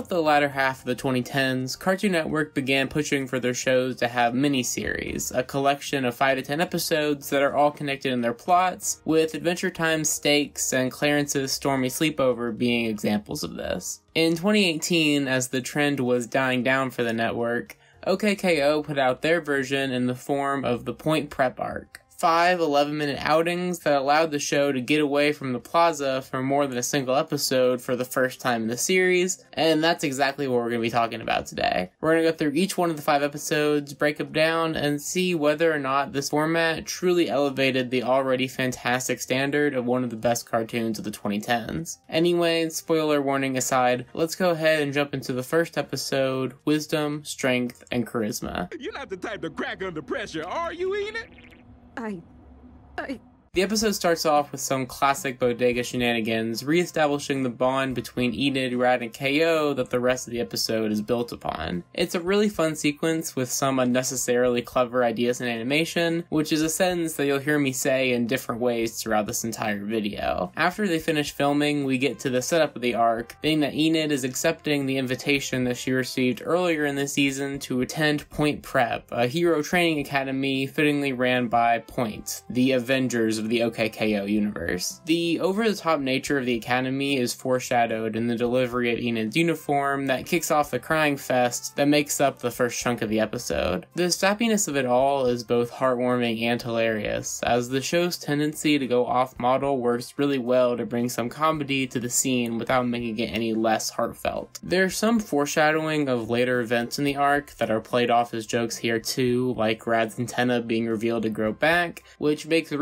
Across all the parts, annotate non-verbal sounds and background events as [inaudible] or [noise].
About the latter half of the 2010s, Cartoon Network began pushing for their shows to have miniseries, a collection of 5 to 10 episodes that are all connected in their plots, with Adventure Time Stakes and Clarence's Stormy Sleepover being examples of this. In 2018, as the trend was dying down for the network, OKKO put out their version in the form of the Point Prep arc five 11 minute outings that allowed the show to get away from the plaza for more than a single episode for the first time in the series, and that's exactly what we're going to be talking about today. We're going to go through each one of the five episodes, break them down, and see whether or not this format truly elevated the already fantastic standard of one of the best cartoons of the 2010s. Anyway, spoiler warning aside, let's go ahead and jump into the first episode Wisdom, Strength, and Charisma. You're not the type to crack under pressure, are you, Enid? I. I. The episode starts off with some classic bodega shenanigans, re-establishing the bond between Enid, Rad, and KO that the rest of the episode is built upon. It's a really fun sequence with some unnecessarily clever ideas and animation, which is a sentence that you'll hear me say in different ways throughout this entire video. After they finish filming, we get to the setup of the arc, being that Enid is accepting the invitation that she received earlier in the season to attend Point Prep, a hero training academy fittingly ran by Point, the Avengers of the OKKO universe. The over the top nature of the Academy is foreshadowed in the delivery of Enid's uniform that kicks off the crying fest that makes up the first chunk of the episode. The sappiness of it all is both heartwarming and hilarious, as the show's tendency to go off model works really well to bring some comedy to the scene without making it any less heartfelt. There's some foreshadowing of later events in the arc that are played off as jokes here too, like Rad's antenna being revealed to grow back, which makes the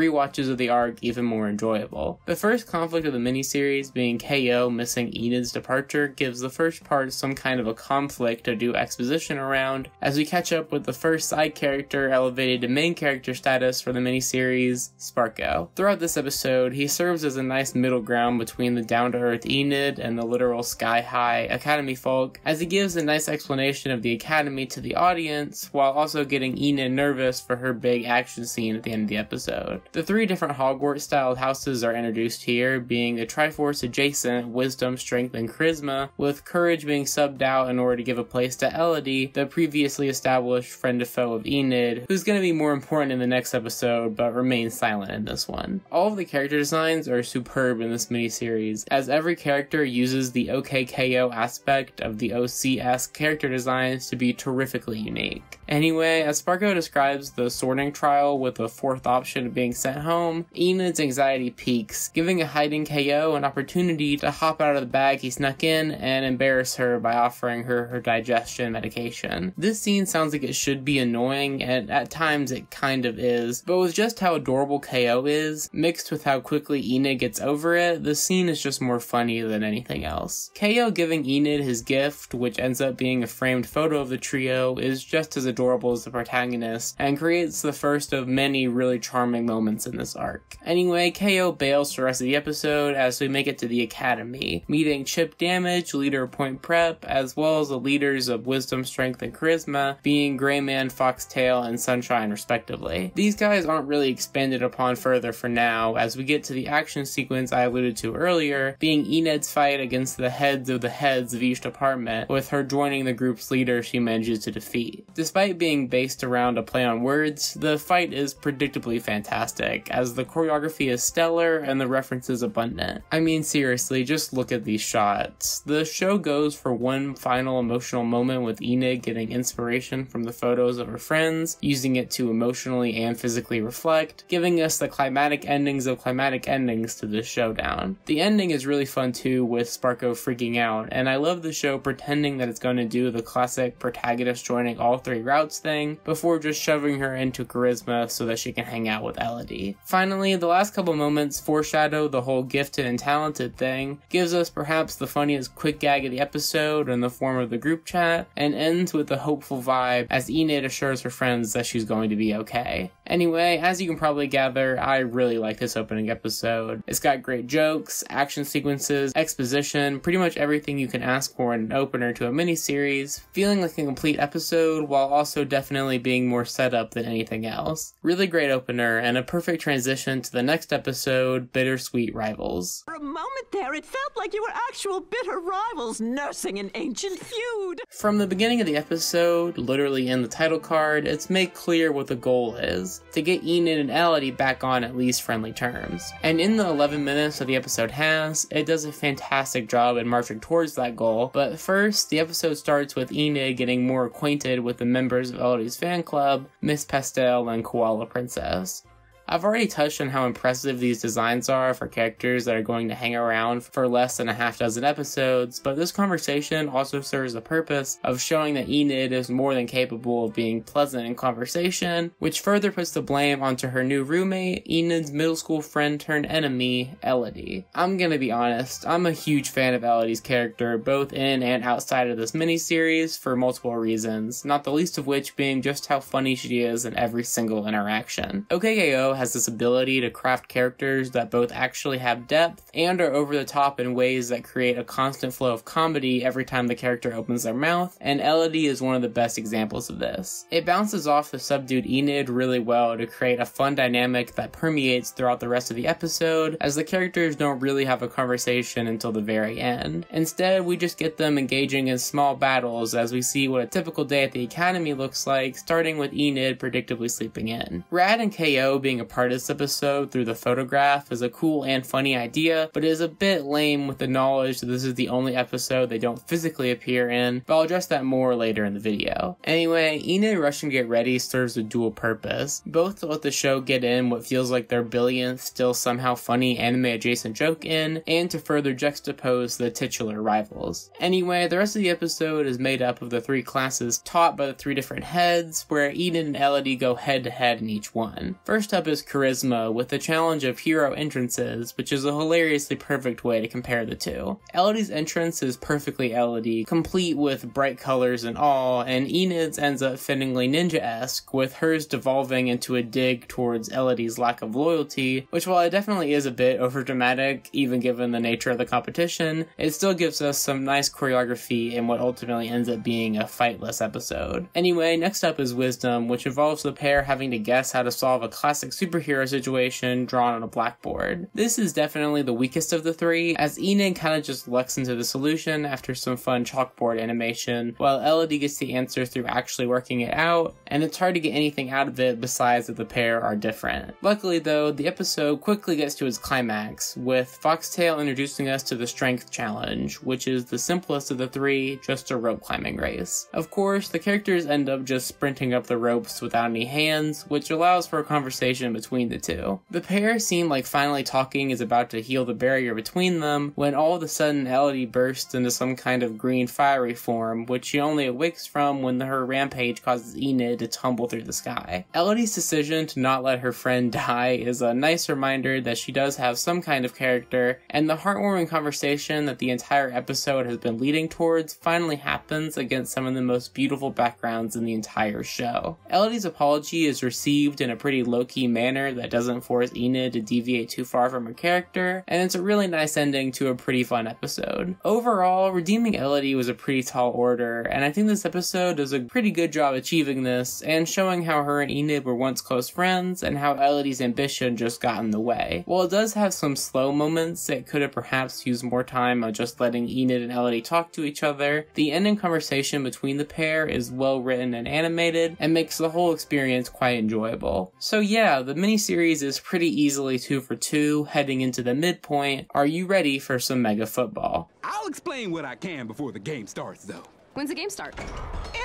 of the arc even more enjoyable. The first conflict of the miniseries, being KO missing Enid's departure, gives the first part some kind of a conflict to do exposition around, as we catch up with the first side character elevated to main character status for the miniseries, Sparko. Throughout this episode, he serves as a nice middle ground between the down to earth Enid and the literal sky high Academy folk, as he gives a nice explanation of the Academy to the audience, while also getting Enid nervous for her big action scene at the end of the episode. The three different different Hogwarts styled houses are introduced here, being a Triforce adjacent, Wisdom, Strength, and Charisma, with Courage being subbed out in order to give a place to Elodie, the previously established friend to foe of Enid, who's going to be more important in the next episode but remains silent in this one. All of the character designs are superb in this miniseries, as every character uses the OKKO aspect of the OCS character designs to be terrifically unique. Anyway, as Sparko describes the sorting trial with the fourth option of being sent home, home, Enid's anxiety peaks, giving a hiding KO an opportunity to hop out of the bag he snuck in and embarrass her by offering her her digestion medication. This scene sounds like it should be annoying, and at times it kind of is, but with just how adorable KO is, mixed with how quickly Enid gets over it, the scene is just more funny than anything else. KO giving Enid his gift, which ends up being a framed photo of the trio, is just as adorable as the protagonist, and creates the first of many really charming moments in this arc. Anyway, KO bails for the rest of the episode as we make it to the Academy, meeting Chip Damage, leader of Point Prep, as well as the leaders of Wisdom, Strength, and Charisma, being Grayman, Foxtail, and Sunshine, respectively. These guys aren't really expanded upon further for now, as we get to the action sequence I alluded to earlier, being Enid's fight against the heads of the heads of each department, with her joining the group's leader she manages to defeat. Despite being based around a play on words, the fight is predictably fantastic, as the choreography is stellar and the references abundant. I mean, seriously, just look at these shots. The show goes for one final emotional moment with Enid getting inspiration from the photos of her friends, using it to emotionally and physically reflect, giving us the climatic endings of climatic endings to this showdown. The ending is really fun too, with Sparko freaking out, and I love the show pretending that it's going to do the classic protagonist joining all three routes thing before just shoving her into charisma so that she can hang out with Elodie. The last couple moments foreshadow the whole gifted and talented thing, gives us perhaps the funniest quick gag of the episode in the form of the group chat, and ends with a hopeful vibe as Enid assures her friends that she's going to be okay. Anyway, as you can probably gather, I really like this opening episode. It's got great jokes, action sequences, exposition, pretty much everything you can ask for in an opener to a miniseries, feeling like a complete episode while also definitely being more set up than anything else. Really great opener and a perfect transition transition to the next episode, Bittersweet Rivals. For a moment there, it felt like you were actual bitter rivals nursing an ancient feud. From the beginning of the episode, literally in the title card, it's made clear what the goal is to get Enid and Elodie back on at least friendly terms. And in the 11 minutes that the episode has, it does a fantastic job in marching towards that goal. But first, the episode starts with Enid getting more acquainted with the members of Elodie's fan club, Miss Pastel and Koala Princess. I've already touched on how impressive these designs are for characters that are going to hang around for less than a half dozen episodes, but this conversation also serves the purpose of showing that Enid is more than capable of being pleasant in conversation, which further puts the blame onto her new roommate, Enid's middle school friend turned enemy, Elodie. I'm gonna be honest, I'm a huge fan of Elodie's character, both in and outside of this miniseries, for multiple reasons, not the least of which being just how funny she is in every single interaction. OKKO has this ability to craft characters that both actually have depth and are over the top in ways that create a constant flow of comedy every time the character opens their mouth, and Elodie is one of the best examples of this. It bounces off the subdued Enid really well to create a fun dynamic that permeates throughout the rest of the episode, as the characters don't really have a conversation until the very end. Instead, we just get them engaging in small battles as we see what a typical day at the academy looks like, starting with Enid predictably sleeping in. Rad and KO being a part of this episode through the photograph is a cool and funny idea, but it is a bit lame with the knowledge that this is the only episode they don't physically appear in, but I'll address that more later in the video. Anyway, Enid rushing to get ready serves a dual purpose, both to let the show get in what feels like their billionth still somehow funny anime adjacent joke in, and to further juxtapose the titular rivals. Anyway, the rest of the episode is made up of the three classes taught by the three different heads, where Enid and Elodie go head to head in each one. First up is is charisma with the challenge of hero entrances, which is a hilariously perfect way to compare the two. Elodie's entrance is perfectly Elodie, complete with bright colors and all, and Enid's ends up fittingly ninja-esque, with hers devolving into a dig towards Elodie's lack of loyalty, which while it definitely is a bit overdramatic, even given the nature of the competition, it still gives us some nice choreography in what ultimately ends up being a fightless episode. Anyway, next up is Wisdom, which involves the pair having to guess how to solve a classic super superhero situation drawn on a blackboard. This is definitely the weakest of the three, as Enid kind of just lucks into the solution after some fun chalkboard animation, while Elodie gets the answer through actually working it out, and it's hard to get anything out of it besides that the pair are different. Luckily though, the episode quickly gets to its climax, with Foxtail introducing us to the Strength Challenge, which is the simplest of the three, just a rope climbing race. Of course, the characters end up just sprinting up the ropes without any hands, which allows for a conversation between the two. The pair seem like finally talking is about to heal the barrier between them when all of a sudden Elodie bursts into some kind of green fiery form, which she only awakes from when her rampage causes Enid to tumble through the sky. Elodie's decision to not let her friend [laughs] die is a nice reminder that she does have some kind of character, and the heartwarming conversation that the entire episode has been leading towards finally happens against some of the most beautiful backgrounds in the entire show. Elodie's apology is received in a pretty low-key manner manner that doesn't force Enid to deviate too far from her character, and it's a really nice ending to a pretty fun episode. Overall, redeeming Elodie was a pretty tall order, and I think this episode does a pretty good job achieving this and showing how her and Enid were once close friends and how Elodie's ambition just got in the way. While it does have some slow moments, it could have perhaps used more time on just letting Enid and Elodie talk to each other. The ending conversation between the pair is well written and animated and makes the whole experience quite enjoyable. So yeah, the miniseries is pretty easily two for two heading into the midpoint. Are you ready for some mega football? I'll explain what I can before the game starts, though. When's the game start?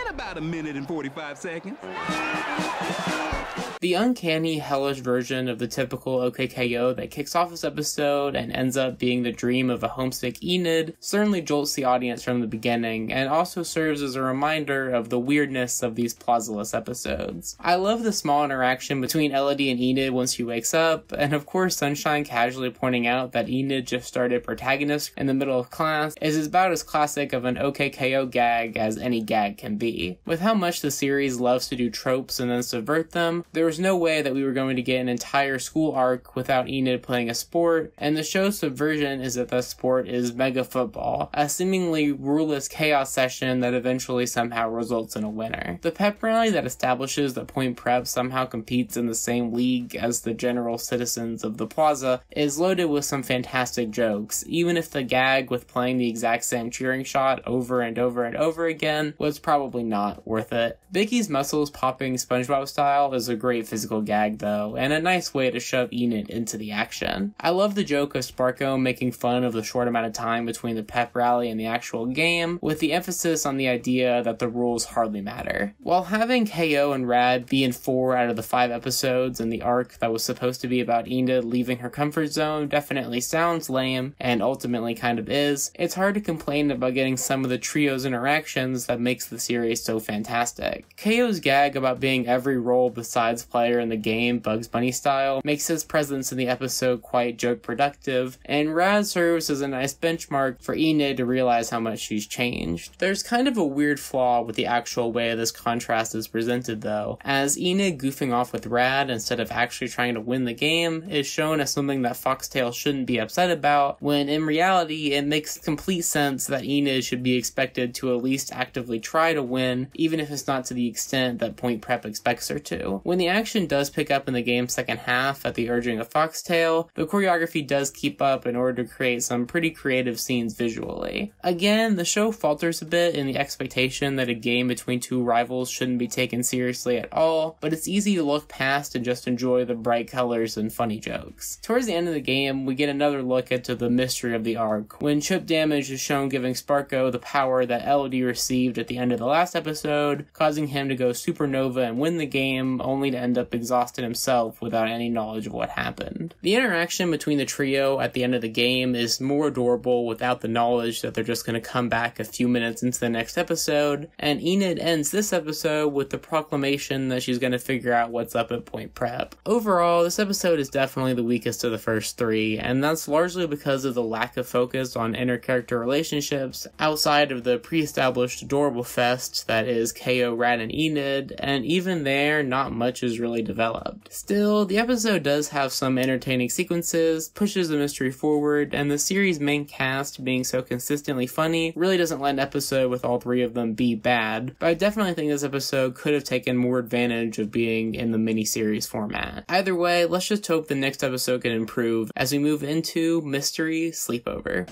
In about a minute and 45 seconds. The uncanny, hellish version of the typical OKKO that kicks off this episode and ends up being the dream of a homesick Enid certainly jolts the audience from the beginning and also serves as a reminder of the weirdness of these plauseless episodes. I love the small interaction between Elodie and Enid once she wakes up, and of course Sunshine casually pointing out that Enid just started protagonist in the middle of class is about as classic of an OKKO gag as any gag can be. With how much the series loves to do tropes and then subvert them, there was no way that we were going to get an entire school arc without Enid playing a sport, and the show's subversion is that the sport is mega football, a seemingly ruleless chaos session that eventually somehow results in a winner. The pep rally that establishes that Point Prep somehow competes in the same league as the general citizens of the plaza is loaded with some fantastic jokes, even if the gag with playing the exact same cheering shot over and over and over again was probably not worth it. Vicky's muscles popping SpongeBob style is a great physical gag though, and a nice way to shove Enid into the action. I love the joke of Sparko making fun of the short amount of time between the pep rally and the actual game, with the emphasis on the idea that the rules hardly matter. While having KO and Rad be in four out of the five episodes in the arc that was supposed to be about Enid leaving her comfort zone definitely sounds lame, and ultimately kind of is, it's hard to complain about getting some of the trio's interactions that makes the series so fantastic. KO's gag about being every role besides player in the game, Bugs Bunny style, makes his presence in the episode quite joke productive, and Rad serves as a nice benchmark for Enid to realize how much she's changed. There's kind of a weird flaw with the actual way this contrast is presented though, as Enid goofing off with Rad instead of actually trying to win the game is shown as something that Foxtail shouldn't be upset about, when in reality it makes complete sense that Enid should be expected to at least actively try to win, even if it's not to the extent that Point Prep expects her to. When the action does pick up in the game's second half at the urging of Foxtail, the choreography does keep up in order to create some pretty creative scenes visually. Again, the show falters a bit in the expectation that a game between two rivals shouldn't be taken seriously at all, but it's easy to look past and just enjoy the bright colors and funny jokes. Towards the end of the game, we get another look into the mystery of the arc, when chip damage is shown giving Sparko the power that Elodie received at the end of the last episode, causing him to go supernova and win the game, only to end up exhausted himself without any knowledge of what happened. The interaction between the trio at the end of the game is more adorable without the knowledge that they're just going to come back a few minutes into the next episode, and Enid ends this episode with the proclamation that she's going to figure out what's up at Point Prep. Overall, this episode is definitely the weakest of the first three, and that's largely because of the lack of focus on inter-character relationships outside of the pre-established adorable fest that is KO, Rad, and Enid, and even there, not much is really developed. Still, the episode does have some entertaining sequences, pushes the mystery forward, and the series' main cast being so consistently funny really doesn't let an episode with all three of them be bad, but I definitely think this episode could have taken more advantage of being in the miniseries format. Either way, let's just hope the next episode can improve as we move into Mystery Sleepover.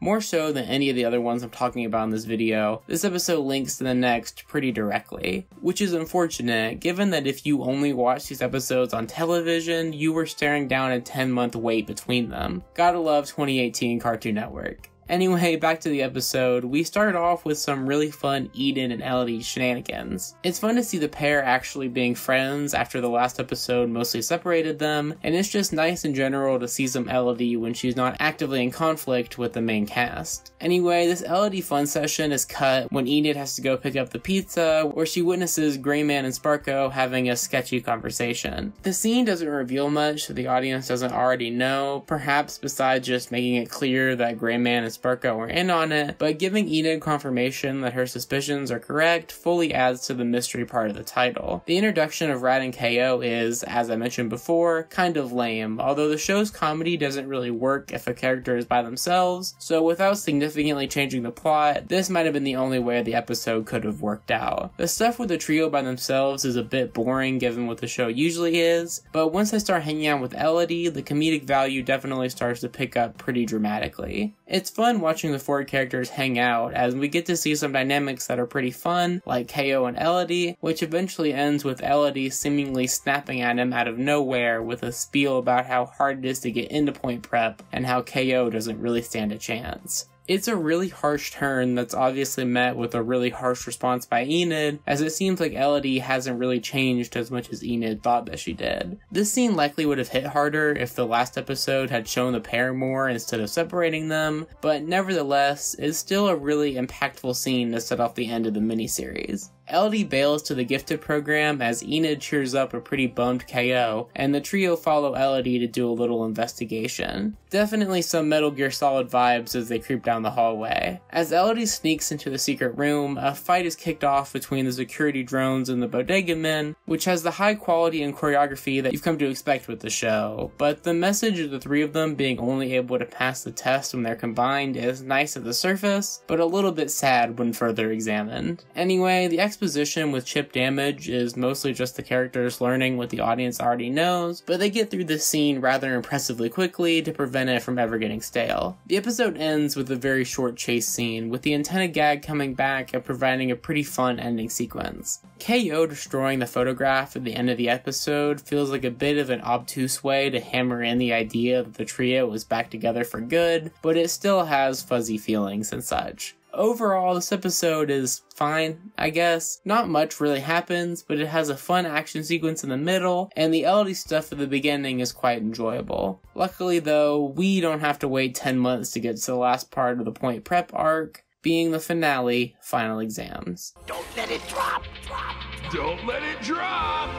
More so than any of the other ones I'm talking about in this video, this episode links to the next pretty directly, which is unfortunate given that if you only watch these episodes on television, you were staring down a 10 month wait between them. Gotta love 2018 Cartoon Network. Anyway, back to the episode. We started off with some really fun Enid and Elodie shenanigans. It's fun to see the pair actually being friends after the last episode mostly separated them, and it's just nice in general to see some Elodie when she's not actively in conflict with the main cast. Anyway, this Elodie fun session is cut when Enid has to go pick up the pizza, where she witnesses Grayman and Sparko having a sketchy conversation. The scene doesn't reveal much so the audience doesn't already know, perhaps besides just making it clear that Grayman and Sparko were in on it, but giving Enid confirmation that her suspicions are correct fully adds to the mystery part of the title. The introduction of Rad and KO is, as I mentioned before, kind of lame, although the show's comedy doesn't really work if a character is by themselves, so without significantly changing the plot, this might have been the only way the episode could have worked out. The stuff with the trio by themselves is a bit boring given what the show usually is, but once I start hanging out with Elodie, the comedic value definitely starts to pick up pretty dramatically. It's fun watching the four characters hang out as we get to see some dynamics that are pretty fun, like KO and Elodie, which eventually ends with Elodie seemingly snapping at him out of nowhere with a spiel about how hard it is to get into point prep and how KO doesn't really stand a chance. It's a really harsh turn that's obviously met with a really harsh response by Enid, as it seems like Elodie hasn't really changed as much as Enid thought that she did. This scene likely would have hit harder if the last episode had shown the pair more instead of separating them, but nevertheless, it's still a really impactful scene to set off the end of the miniseries. Elodie bails to the gifted program as Enid cheers up a pretty bummed KO, and the trio follow Elodie to do a little investigation. Definitely some Metal Gear Solid vibes as they creep down the hallway. As Elodie sneaks into the secret room, a fight is kicked off between the security drones and the bodega men, which has the high quality and choreography that you've come to expect with the show. But the message of the three of them being only able to pass the test when they're combined is nice at the surface, but a little bit sad when further examined. Anyway, the exposition with chip damage is mostly just the characters learning what the audience already knows, but they get through this scene rather impressively quickly to prevent it from ever getting stale. The episode ends with a very short chase scene, with the antenna gag coming back and providing a pretty fun ending sequence. KO destroying the photograph at the end of the episode feels like a bit of an obtuse way to hammer in the idea that the trio was back together for good, but it still has fuzzy feelings and such. Overall, this episode is fine, I guess. Not much really happens, but it has a fun action sequence in the middle, and the Elodie stuff at the beginning is quite enjoyable. Luckily, though, we don't have to wait 10 months to get to the last part of the point prep arc, being the finale, final exams. Don't let it drop! Don't let it drop!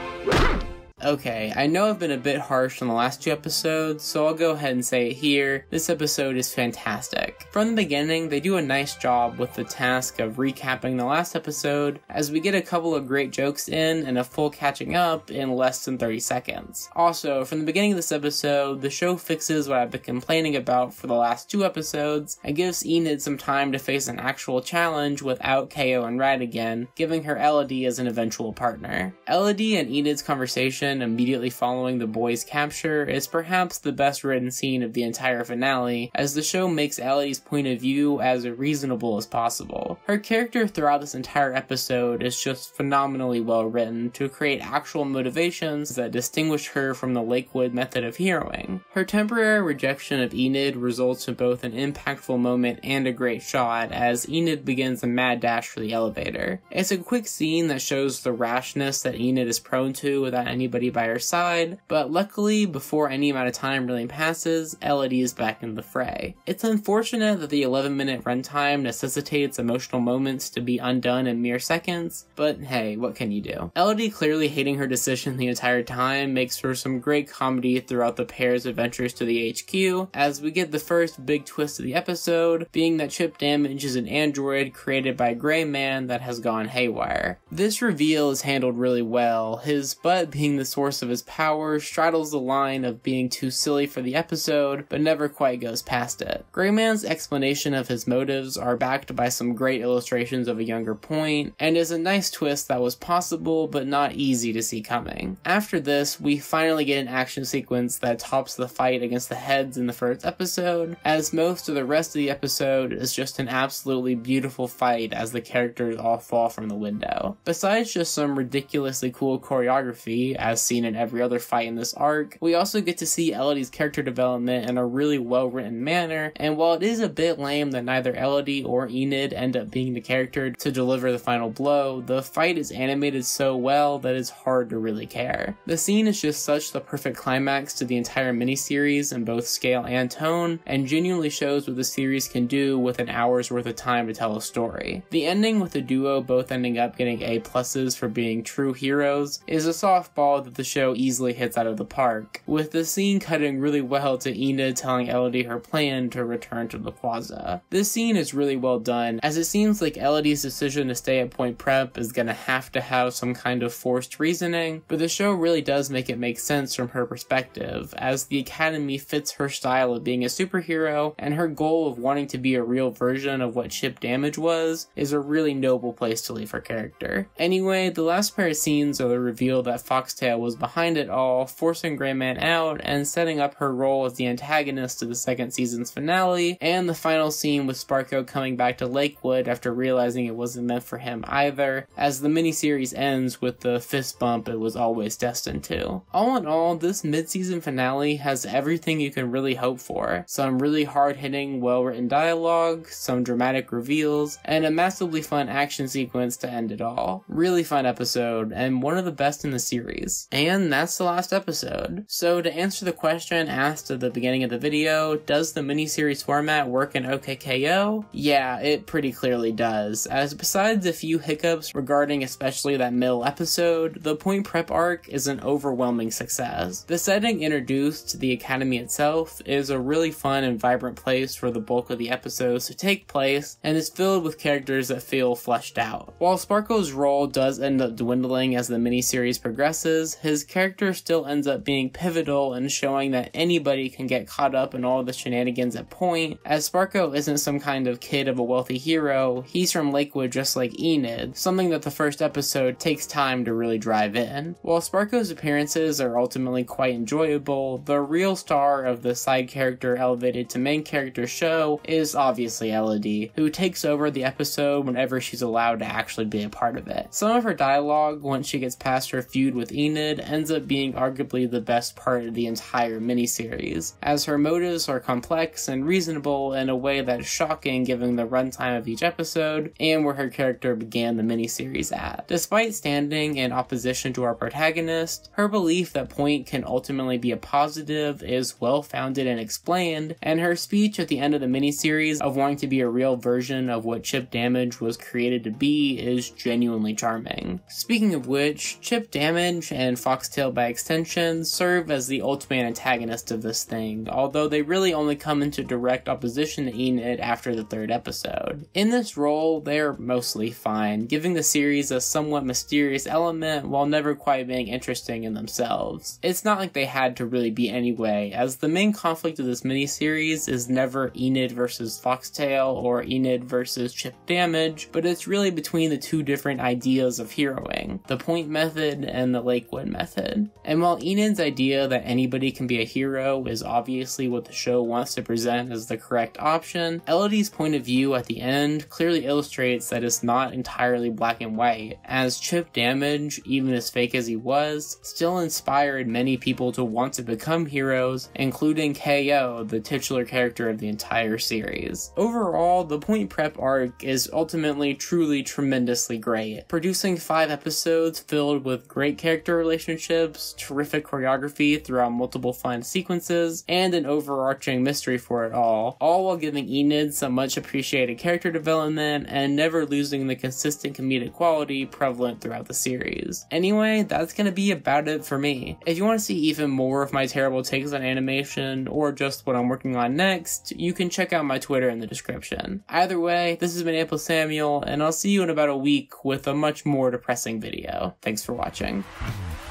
Okay, I know I've been a bit harsh on the last two episodes, so I'll go ahead and say it here. This episode is fantastic. From the beginning, they do a nice job with the task of recapping the last episode, as we get a couple of great jokes in and a full catching up in less than 30 seconds. Also, from the beginning of this episode, the show fixes what I've been complaining about for the last two episodes and gives Enid some time to face an actual challenge without KO and Rad again, giving her Elodie as an eventual partner. Elodie and Enid's conversation immediately following the boys' capture is perhaps the best written scene of the entire finale, as the show makes Elodie's point of view as reasonable as possible. Her character throughout this entire episode is just phenomenally well written to create actual motivations that distinguish her from the Lakewood method of heroing. Her temporary rejection of Enid results in both an impactful moment and a great shot as Enid begins a mad dash for the elevator. It's a quick scene that shows the rashness that Enid is prone to without anybody by her side, but luckily, before any amount of time really passes, Elodie is back in the fray. It's unfortunate that the 11 minute runtime necessitates emotional moments to be undone in mere seconds, but hey, what can you do? Elodie clearly hating her decision the entire time makes for some great comedy throughout the pair's adventures to the HQ, as we get the first big twist of the episode, being that Chip Damage is an android created by Gray Man that has gone haywire. This reveal is handled really well, his butt being the source of his power straddles the line of being too silly for the episode, but never quite goes past it. Grayman's explanation of his motives are backed by some great illustrations of a younger point, and is a nice twist that was possible but not easy to see coming. After this, we finally get an action sequence that tops the fight against the heads in the first episode, as most of the rest of the episode is just an absolutely beautiful fight as the characters all fall from the window. Besides just some ridiculously cool choreography, as seen in every other fight in this arc, we also get to see Elodie's character development in a really well written manner, and while it is a bit lame that neither Elodie or Enid end up being the character to deliver the final blow, the fight is animated so well that it's hard to really care. The scene is just such the perfect climax to the entire miniseries in both scale and tone, and genuinely shows what the series can do with an hour's worth of time to tell a story. The ending with the duo both ending up getting A pluses for being true heroes is a softball that the show easily hits out of the park, with the scene cutting really well to Enid telling Elodie her plan to return to the plaza. This scene is really well done, as it seems like Elodie's decision to stay at Point Prep is gonna have to have some kind of forced reasoning, but the show really does make it make sense from her perspective, as the Academy fits her style of being a superhero, and her goal of wanting to be a real version of what Chip Damage was is a really noble place to leave her character. Anyway, the last pair of scenes are the reveal that Foxtail was behind it all, forcing Grayman out and setting up her role as the antagonist to the second season's finale, and the final scene with Sparko coming back to Lakewood after realizing it wasn't meant for him either, as the miniseries ends with the fist bump it was always destined to. All in all, this mid-season finale has everything you can really hope for. Some really hard-hitting, well-written dialogue, some dramatic reveals, and a massively fun action sequence to end it all. Really fun episode, and one of the best in the series. And that's the last episode. So to answer the question asked at the beginning of the video, does the miniseries format work in OKKO? Yeah, it pretty clearly does, as besides a few hiccups regarding especially that middle episode, the Point Prep arc is an overwhelming success. The setting introduced to the Academy itself is a really fun and vibrant place for the bulk of the episodes to take place, and is filled with characters that feel fleshed out. While Sparko's role does end up dwindling as the miniseries progresses, his character still ends up being pivotal in showing that anybody can get caught up in all the shenanigans at Point, as Sparko isn't some kind of kid of a wealthy hero, he's from Lakewood just like Enid, something that the first episode takes time to really drive in. While Sparko's appearances are ultimately quite enjoyable, the real star of the side character elevated to main character show is obviously Elodie, who takes over the episode whenever she's allowed to actually be a part of it. Some of her dialogue, once she gets past her feud with Enid, ends up being arguably the best part of the entire miniseries, as her motives are complex and reasonable in a way that is shocking given the runtime of each episode and where her character began the miniseries at. Despite standing in opposition to our protagonist, her belief that Point can ultimately be a positive is well founded and explained, and her speech at the end of the miniseries of wanting to be a real version of what Chip Damage was created to be is genuinely charming. Speaking of which, Chip Damage and Foxtail by extension serve as the ultimate antagonist of this thing, although they really only come into direct opposition to Enid after the third episode. In this role, they're mostly fine, giving the series a somewhat mysterious element while never quite being interesting in themselves. It's not like they had to really be anyway, as the main conflict of this miniseries is never Enid versus Foxtail or Enid versus Chip Damage, but it's really between the two different ideas of heroing the point method and the Method. And while Enid's idea that anybody can be a hero is obviously what the show wants to present as the correct option, Elodie's point of view at the end clearly illustrates that it's not entirely black and white, as Chip Damage, even as fake as he was, still inspired many people to want to become heroes, including KO, the titular character of the entire series. Overall, the Point Prep arc is ultimately truly tremendously great, producing five episodes filled with great character relationships, terrific choreography throughout multiple fun sequences, and an overarching mystery for it all, all while giving Enid some much appreciated character development and never losing the consistent comedic quality prevalent throughout the series. Anyway, that's gonna be about it for me. If you want to see even more of my terrible takes on animation, or just what I'm working on next, you can check out my Twitter in the description. Either way, this has been Ample Samuel, and I'll see you in about a week with a much more depressing video. Thanks for watching.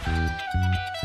Música